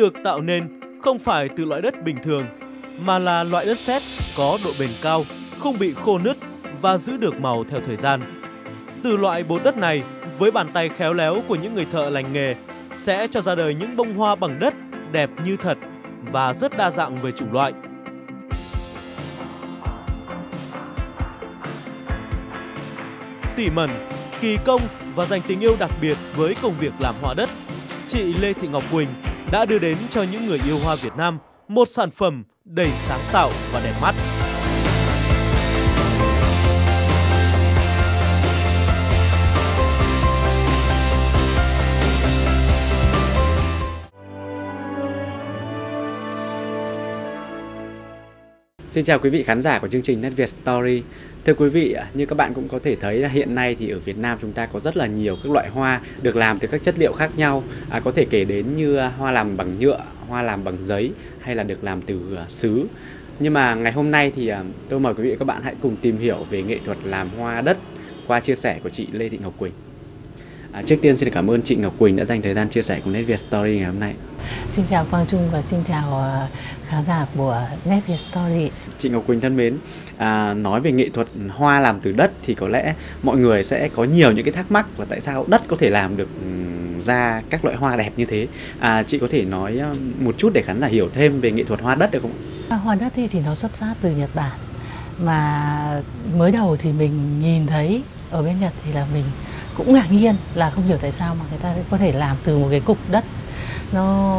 được tạo nên không phải từ loại đất bình thường mà là loại đất sét có độ bền cao, không bị khô nứt và giữ được màu theo thời gian. Từ loại bột đất này, với bàn tay khéo léo của những người thợ lành nghề sẽ cho ra đời những bông hoa bằng đất đẹp như thật và rất đa dạng về chủng loại. Tỉ mẩn, kỳ công và dành tình yêu đặc biệt với công việc làm hoa đất, chị Lê Thị Ngọc Quỳnh đã đưa đến cho những người yêu hoa Việt Nam một sản phẩm đầy sáng tạo và đẹp mắt. Xin chào quý vị khán giả của chương trình Net Việt Story. Thưa quý vị, như các bạn cũng có thể thấy là hiện nay thì ở Việt Nam chúng ta có rất là nhiều các loại hoa được làm từ các chất liệu khác nhau. À, có thể kể đến như hoa làm bằng nhựa, hoa làm bằng giấy hay là được làm từ à, sứ. Nhưng mà ngày hôm nay thì à, tôi mời quý vị và các bạn hãy cùng tìm hiểu về nghệ thuật làm hoa đất qua chia sẻ của chị Lê Thị Ngọc Quỳnh. À, trước tiên xin cảm ơn chị Ngọc Quỳnh đã dành thời gian chia sẻ cùng Net Việt Story ngày hôm nay. Xin chào Quang Trung và xin chào ờ, khán giả của Net Việt Story. Chị Ngọc Quỳnh thân mến, à, nói về nghệ thuật hoa làm từ đất thì có lẽ mọi người sẽ có nhiều những cái thắc mắc là tại sao đất có thể làm được ra các loại hoa đẹp như thế. À, chị có thể nói một chút để khán giả hiểu thêm về nghệ thuật hoa đất được không? Hoa đất thì, thì nó xuất phát từ Nhật Bản mà mới đầu thì mình nhìn thấy ở bên Nhật thì là mình cũng ngạc nhiên là không hiểu tại sao mà người ta có thể làm từ một cái cục đất nó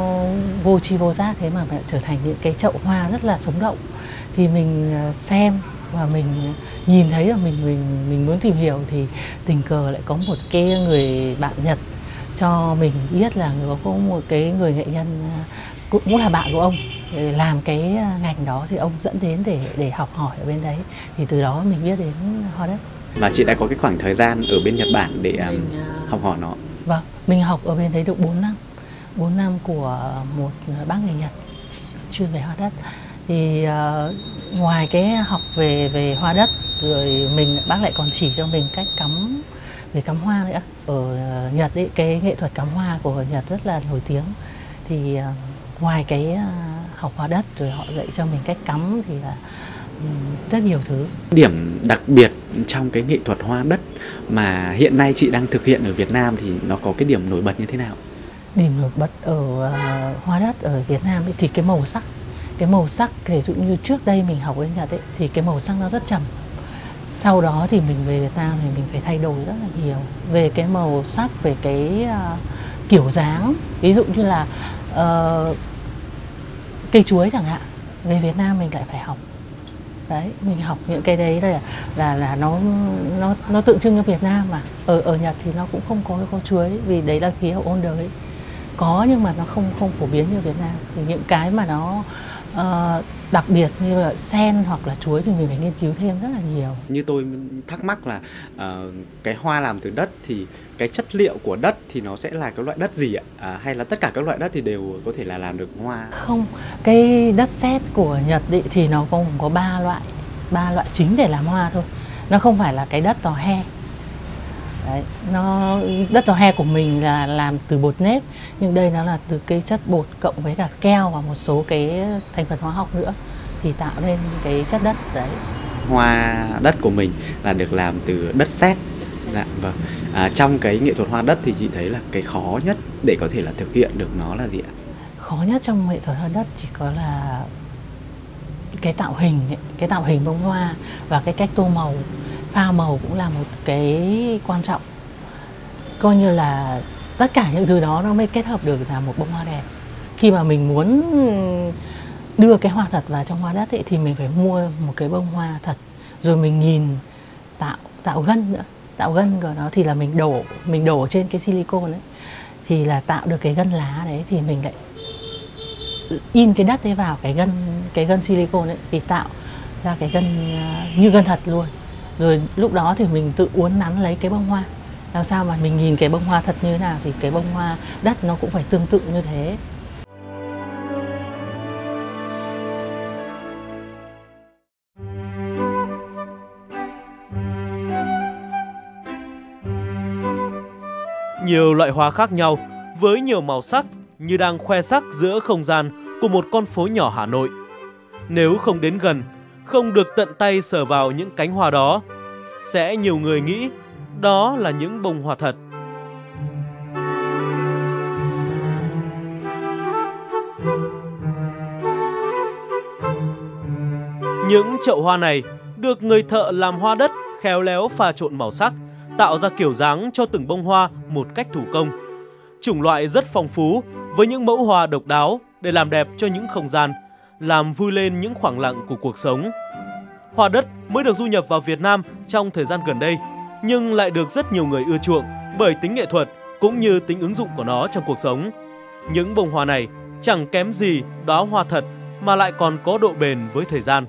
vô tri vô giác thế mà trở thành những cái chậu hoa rất là sống động. Thì mình ờ, xem và mình nhìn thấy là mình mình mình muốn tìm hiểu thì tình cờ lại có một cái người bạn Nhật cho mình biết là người có một cái người nghệ nhân ờ, cũng là bạn của ông làm cái ờ, ngành đó thì ông dẫn đến để để học hỏi ở bên đấy. Thì từ đó mình biết đến hoa đất và chị đã có cái khoảng thời gian ở bên Nhật Bản để um, uh, học hỏi nó. Vâng mình học ở bên đấy được 4 năm. 4 năm của một bác người Nhật chuyên về hoa đất. Thì uh, ngoài cái học về về hoa đất rồi mình bác lại còn chỉ cho mình cách cắm về cắm hoa nữa. Ở Nhật ấy cái nghệ thuật cắm hoa của Nhật rất là nổi tiếng. Thì uh, ngoài cái uh, học hoa đất rồi họ dạy cho mình cách cắm thì là rất nhiều thứ. Điểm đặc biệt trong cái nghệ thuật hoa đất mà hiện nay chị đang thực hiện ở Việt Nam thì nó có cái điểm nổi bật như thế nào? Điểm nổi bật ở uh, hoa đất ở Việt Nam ấy, thì cái màu sắc, cái màu sắc ví dụ như trước đây mình học ở Nhật ấy, thì cái màu sắc nó rất trầm. Sau đó thì mình về Việt Nam thì mình phải thay đổi rất là nhiều về cái màu sắc, về cái uh, kiểu dáng. Ví dụ như là uh, cây chuối chẳng hạn, về Việt Nam mình lại phải học đấy mình học những cái đấy là là là nó nó nó tượng trưng cho Việt Nam mà. Ở ở Nhật thì nó cũng không có có chuối vì đấy là khí hậu ôn đới có nhưng mà nó không không phổ biến như Việt Nam. Thì những cái mà nó uh, đặc biệt như là sen hoặc là chuối thì mình phải nghiên cứu thêm rất là nhiều. Như tôi thắc mắc là uh, cái hoa làm từ đất thì cái chất liệu của đất thì nó sẽ là cái loại đất gì ạ? À, hay là tất cả các loại đất thì đều có thể là làm được hoa? Không cái đất sét của nhật ý, thì nó cũng có ba loại ba loại chính để làm hoa thôi. Nó không phải là cái đất tò he. Đấy, nó đất tò he của mình là làm từ bột nếp nhưng đây nó là từ cái chất bột cộng với cả keo và một số cái thành phần hóa học nữa thì tạo nên cái chất đất đấy. Hoa đất của mình là được làm từ đất sét dạ vâng. À, trong cái nghệ thuật hoa đất thì chị thấy là cái khó nhất để có thể là thực hiện được nó là gì ạ? Khó nhất trong nghệ thuật hoa đất chỉ có là cái tạo hình ấy, cái tạo hình bông hoa và cái cách tô màu. Pha màu cũng là một cái quan trọng. Coi như là tất cả những thứ đó nó mới kết hợp được là một bông hoa đẹp. Khi mà mình muốn đưa cái hoa thật vào trong hoa đất ấy, thì mình phải mua một cái bông hoa thật rồi mình nhìn tạo tạo gân nữa tạo gân của nó thì là mình đổ mình đổ trên cái silicon ấy, thì là tạo được cái gân lá đấy thì mình lại in cái đất đấy vào cái gân cái gân silicon ấy thì tạo ra cái gân à, như gân thật luôn. Rồi lúc đó thì mình tự uốn nắn lấy cái bông hoa. Làm sao mà mình nhìn cái bông hoa thật như thế nào thì cái bông hoa đất nó cũng phải tương tự như thế. Nhiều loại hoa khác nhau với nhiều màu sắc như đang khoe sắc giữa không gian của một con phố nhỏ Hà Nội. Nếu không đến gần, không được tận tay sờ vào những cánh hoa đó, sẽ nhiều người nghĩ đó là những bông hoa thật. Những chậu hoa này được người thợ làm hoa đất khéo léo pha trộn màu sắc, tạo ra kiểu dáng cho từng bông hoa một cách thủ công. Chủng loại rất phong phú với những mẫu hoa độc đáo để làm đẹp cho những không gian, làm vui lên những khoảng lặng của cuộc sống. Hoa đất mới được du nhập vào Việt Nam trong thời gian gần đây, nhưng lại được rất nhiều người ưa chuộng bởi tính nghệ thuật cũng như tính ứng dụng của nó trong cuộc sống. Những bông hoa này chẳng kém gì đóa hoa thật mà lại còn có độ bền với thời gian.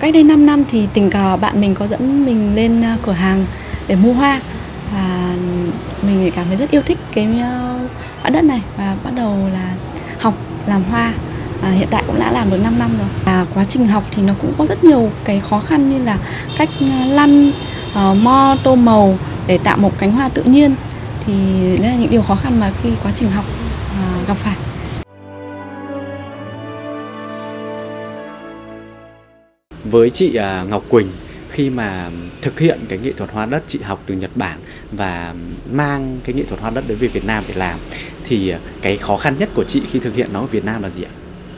Cách đây 5 năm thì tình cờ bạn mình có dẫn mình lên à, cửa hàng để mua hoa. Và mình cảm thấy rất yêu thích cái à, bãi đất này và bắt đầu là học làm hoa. À, hiện tại cũng đã làm được 5 năm rồi. Và quá trình học thì nó cũng có rất nhiều cái khó khăn như là cách à, lăn uh, mo tô màu để tạo một cánh hoa tự nhiên. Thì đây là những điều khó khăn mà khi quá trình học uh, gặp phải. Với chị à, Ngọc Quỳnh khi mà thực hiện cái nghệ thuật hoa đất chị học từ Nhật Bản và mang cái nghệ thuật hoa đất đến về Việt Nam để làm thì cái khó khăn nhất của chị khi thực hiện nó ở Việt Nam là gì ạ?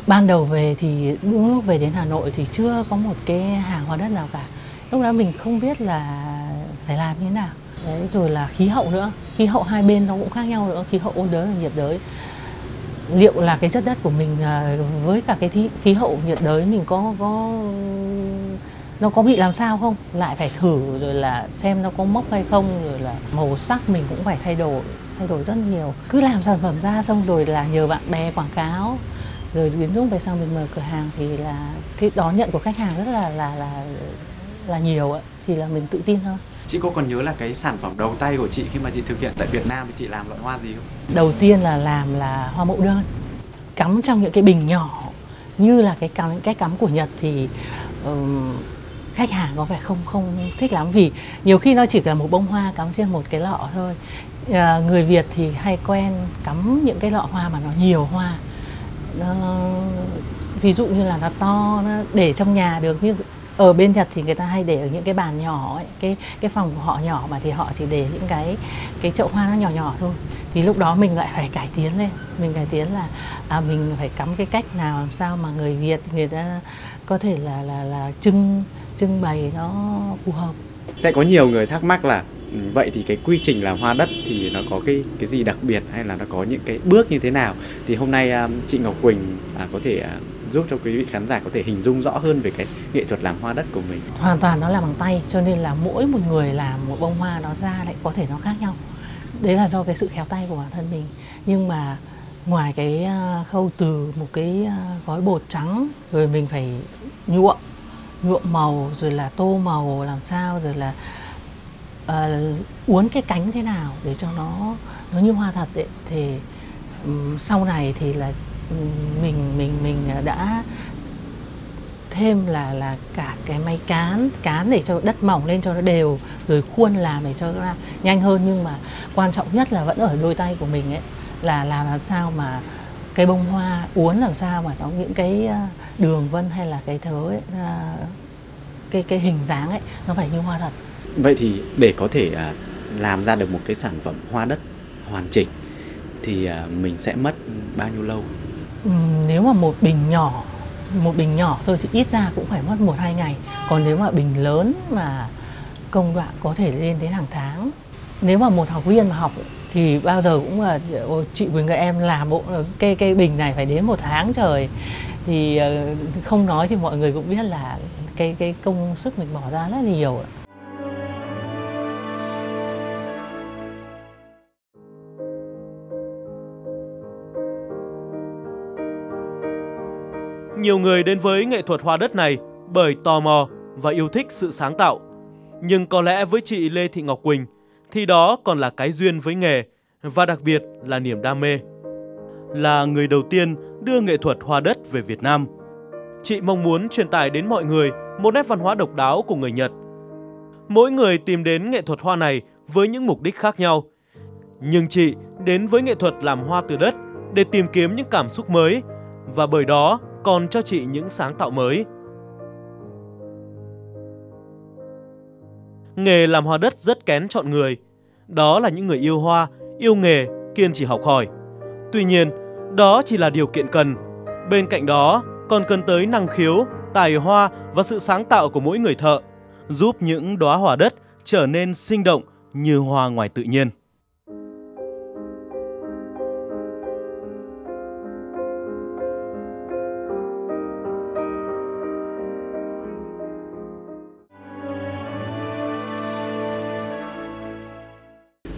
Ban đầu về thì đúng lúc về đến Hà Nội thì chưa có một cái hàng hoa đất nào cả. Lúc đó mình không biết là phải làm như thế nào. Đấy, rồi là khí hậu nữa, khí hậu hai bên nó cũng khác nhau nữa, khí hậu ôn đới và nhiệt đới liệu là cái chất đất của mình à, với cả cái khí hậu nhiệt đới mình có có nó có bị làm sao không? Lại phải thử rồi là xem nó có mốc hay không rồi là màu sắc mình cũng phải thay đổi thay đổi rất nhiều. Cứ làm sản phẩm ra xong rồi là nhờ bạn bè quảng cáo rồi đến lúc về sau mình mở cửa hàng thì là cái đón nhận của khách hàng rất là là là là nhiều ấy, thì là mình tự tin hơn chị có còn nhớ là cái sản phẩm đầu tay của chị khi mà chị thực hiện tại Việt Nam thì chị làm loại hoa gì không? Đầu tiên là làm là hoa mẫu đơn cắm trong những cái bình nhỏ như là cái cắm cái cắm của Nhật thì um, khách hàng có vẻ không không thích lắm vì nhiều khi nó chỉ là một bông hoa cắm trên một cái lọ thôi à, người Việt thì hay quen cắm những cái lọ hoa mà nó nhiều hoa nó, ví dụ như là nó to nó để trong nhà được như ở bên Nhật thì người ta hay để ở những cái bàn nhỏ ấy, cái cái phòng của họ nhỏ mà thì họ chỉ để những cái cái chậu hoa nó nhỏ nhỏ thôi. Thì lúc đó mình lại phải cải tiến lên. Mình cải tiến là à, mình phải cắm cái cách nào làm sao mà người Việt người ta có thể là là là trưng trưng bày nó phù hợp. Sẽ có nhiều người thắc mắc là ừ, vậy thì cái quy trình làm hoa đất thì nó có cái cái gì đặc biệt hay là nó có những cái bước như thế nào? Thì hôm nay à, chị Ngọc Quỳnh à, có thể à, giúp cho quý vị khán giả có thể hình dung rõ hơn về cái nghệ thuật làm hoa đất của mình? Hoàn toàn nó làm bằng tay cho nên là mỗi một người làm một bông hoa nó ra lại có thể nó khác nhau. Đấy là do cái sự khéo tay của bản thân mình. Nhưng mà ngoài cái ờ, khâu từ một cái ờ, gói bột trắng rồi mình phải nhuộm nhuộm màu rồi là tô màu làm sao rồi là uh, uốn cái cánh thế nào để cho nó nó như hoa thật ấy thì um, sau này thì là mình mình mình à, đã thêm là là cả cái máy cán cán để cho đất mỏng lên cho nó đều rồi khuôn làm để cho nó nhanh hơn. Nhưng mà quan trọng nhất là vẫn ở đôi tay của mình ấy là làm làm sao mà cái bông hoa uốn làm sao mà nó những cái à, đường vân hay là cái thớ ấy, à, cái cái hình dáng ấy nó phải như hoa thật. Vậy thì để có thể làm ra được một cái sản phẩm hoa đất hoàn chỉnh thì mình sẽ mất bao nhiêu lâu? Nếu mà một bình nhỏ, một bình nhỏ thôi thì ít ra cũng phải mất một hai ngày. Còn nếu mà bình lớn mà công đoạn có thể lên đến hàng tháng. Nếu mà một học viên mà học thì bao giờ cũng là chị với người em làm bộ ờ, cái cái bình này phải đến một tháng trời. Thì ờ, không nói thì mọi người cũng biết là cái cái công sức mình bỏ ra rất là nhiều Nhiều người đến với nghệ thuật hoa đất này bởi tò mò và yêu thích sự sáng tạo. Nhưng có lẽ với chị Lê Thị Ngọc Quỳnh thì đó còn là cái duyên với nghề và đặc biệt là niềm đam mê. Là người đầu tiên đưa nghệ thuật hoa đất về Việt Nam. Chị mong muốn truyền tải đến mọi người một nét văn hóa độc đáo của người Nhật. Mỗi người tìm đến nghệ thuật hoa này với những mục đích khác nhau. Nhưng chị đến với nghệ thuật làm hoa từ đất để tìm kiếm những cảm xúc mới và bởi đó còn cho chị những sáng tạo mới. Nghề làm hoa đất rất kén chọn người. Đó là những người yêu hoa, yêu nghề, kiên trì học hỏi. Tuy nhiên, đó chỉ là điều kiện cần. Bên cạnh đó, còn cần tới năng khiếu, tài hoa và sự sáng tạo của mỗi người thợ, giúp những đóa hoa đất trở nên sinh động như hoa ngoài tự nhiên.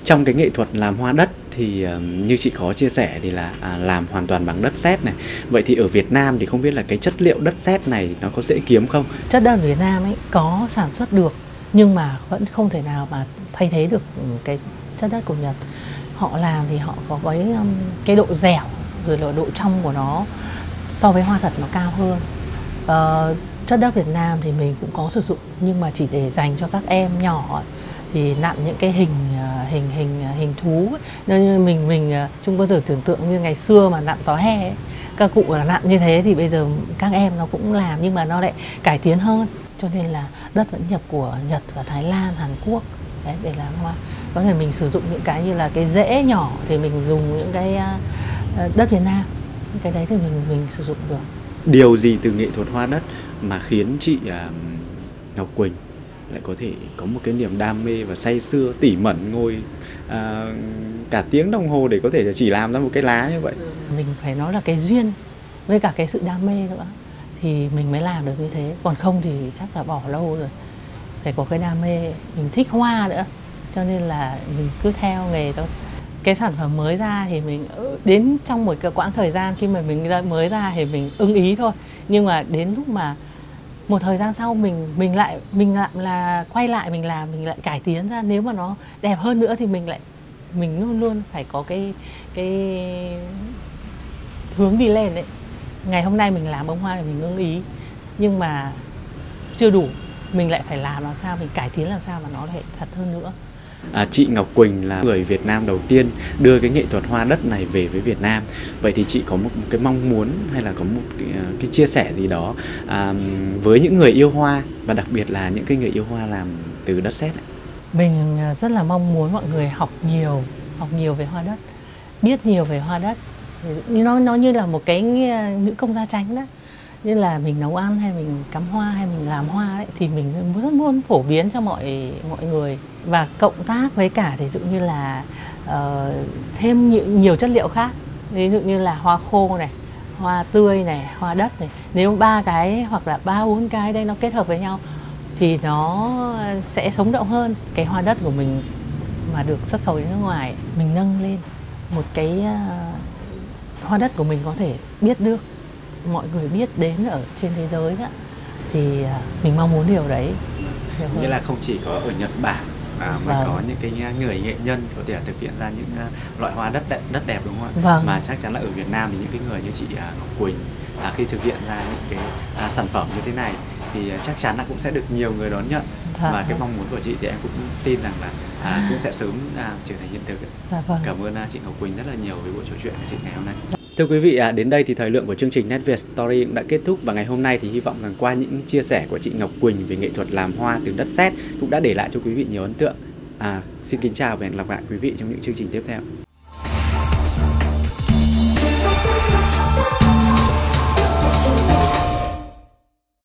Trong cái nghệ thuật làm hoa đất thì như chị có chia sẻ thì là à, làm hoàn toàn bằng đất sét này. Vậy thì ở Việt Nam thì không biết là cái chất liệu đất sét này nó có dễ kiếm không? Chất đất Việt Nam ấy có sản xuất được nhưng mà vẫn không thể nào mà thay thế được ừ, cái chất đất của Nhật. Họ làm thì họ có cái cái độ dẻo rồi là độ trong của nó so với hoa thật nó cao hơn. Uh, chất đất Việt Nam thì mình cũng có sử dụng nhưng mà chỉ để dành cho các em nhỏ thì nặn những cái hình hình hình hình thú nên mình mình à, chúng có thể tưởng tượng như ngày xưa mà nặn tó he ấy. các cụ là nặn như thế thì bây giờ các em nó cũng làm nhưng mà nó lại cải tiến hơn. Cho nên là đất vẫn nhập của Nhật và Thái Lan Hàn Quốc. Đấy để làm hoa. Có thể mình sử dụng những cái như là cái rễ nhỏ thì mình dùng những cái à, à, đất Việt Nam. Cái đấy thì mình mình sử dụng được. Điều gì từ nghệ thuật hoa đất mà khiến chị uh, Ngọc Quỳnh lại có thể có một cái niềm đam mê và say sưa tỉ mẩn ngồi à, cả tiếng đồng hồ để có thể chỉ làm ra một cái lá như vậy. Ừ, mình phải nói là cái duyên với cả cái sự đam mê nữa thì mình mới làm được như thế. Còn không thì chắc là bỏ lâu rồi. Phải có cái đam mê mình thích hoa nữa cho nên là mình cứ theo nghề thôi. Cái sản phẩm mới ra thì mình ừ, đến trong một cái quãng thời gian khi mà mình mới ra thì mình ưng ý thôi. Nhưng mà đến lúc mà một thời gian sau mình mình lại mình lại là quay lại, mình làm, mình lại cải tiến ra. Nếu mà nó đẹp hơn nữa thì mình lại, mình luôn luôn phải có cái cái hướng đi lên đấy. Ngày hôm nay mình làm bông hoa thì mình ưng ý, nhưng mà chưa đủ. Mình lại phải làm làm sao, mình cải tiến làm sao mà nó lại thật hơn nữa. À, chị Ngọc Quỳnh là người Việt Nam đầu tiên đưa cái nghệ thuật hoa đất này về với Việt Nam. Vậy thì chị có một, một cái mong muốn hay là có một cái, à, cái chia sẻ gì đó à, với những người yêu hoa và đặc biệt là những cái người yêu hoa làm từ đất sét này? Mình à, rất là mong muốn mọi người học nhiều, học nhiều về hoa đất, biết nhiều về hoa đất. Nó nó như là một cái à, nữ công gia tránh đó như là mình nấu ăn hay mình cắm hoa hay mình làm hoa đấy thì mình rất muốn phổ biến cho mọi mọi người. Và cộng tác với cả ví dụ như là uh, thêm nhiều, nhiều chất liệu khác. Ví dụ như là hoa khô này hoa tươi này hoa đất này. Nếu ba cái hoặc là ba bốn cái đây nó kết hợp với nhau thì nó sẽ sống động hơn. Cái hoa đất của mình mà được xuất khẩu đến nước ngoài mình nâng lên. Một cái uh, hoa đất của mình có thể biết được mọi người biết đến ở trên thế giới đó thì à, mình mong muốn điều đấy nghĩa là không chỉ có ở Nhật Bản à, mà vâng. có những cái người nghệ nhân có thể thực hiện ra những uh, loại hoa đất đẹp, đất đẹp đúng không ạ? Vâng. Mà chắc chắn là ở Việt Nam thì những cái người như chị uh, Ngọc Quỳnh à, khi thực hiện ra những cái à, sản phẩm như thế này thì chắc chắn là cũng sẽ được nhiều người đón nhận dạ. và cái mong muốn của chị thì em cũng tin rằng là à, cũng sẽ sớm à, trở thành hiện thực. Dạ, vâng. Cảm ơn uh, chị Ngọc Quỳnh rất là nhiều với buổi trò chuyện của chị ngày hôm nay. Thưa quý vị, à, đến đây thì thời lượng của chương trình Net Việt Story cũng đã kết thúc và ngày hôm nay thì hy vọng rằng qua những chia sẻ của chị Ngọc Quỳnh về nghệ thuật làm hoa từ đất sét cũng đã để lại cho quý vị nhiều ấn tượng. À, xin kính chào và hẹn gặp lại quý vị trong những chương trình tiếp theo.